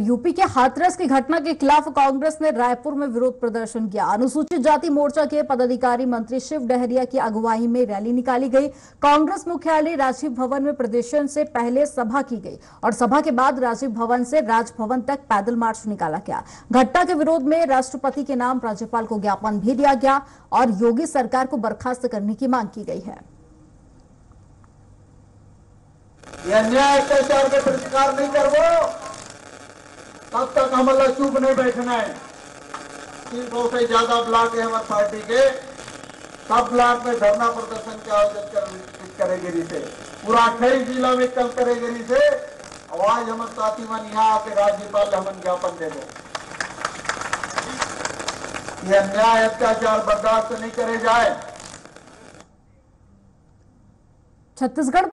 UP के हाथरस की घटना के खिलाफ कांग्रेस ने रायपुर में विरोध प्रदर्शन किया। अनुसूचित जाति मोर्चा के पदाधिकारी मंत्री शिव डहरिया की अगुवाई में रैली निकाली गई। कांग्रेस मुख्यालय राजीव भवन में प्रदर्शन से पहले सभा की गई और सभा के बाद राजीव भवन से राजभवन तक पैदल मार्च निकाला गया। घटना के विरोध में राष्ट्रपति के नाम राज्यपाल को ज्ञापन भी दिया गया और योगी सरकार को बर्खास्त करने की मांग की गई है। अत्याचार के प्रतिकार नहीं करवो। तब तक हम चुप नहीं बैठना है। तीन सौ से ज़्यादा ब्लॉक है हमारे पार्टी के। सब ब्लॉक में धरना प्रदर्शन के आयोजन कर, करेगी से। पूरा अट्ठाईस जिला में कल करेगी से। आवाज़ हमारे साथी मन यहाँ आके राज्यपाल हम ज्ञापन दे दो। यह अन्याय अत्याचार बर्दाश्त नहीं करे जाए। छत्तीसगढ़